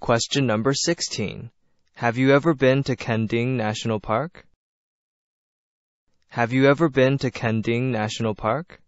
Question number 16. Have you ever been to Kending National Park? Have you ever been to Kending National Park?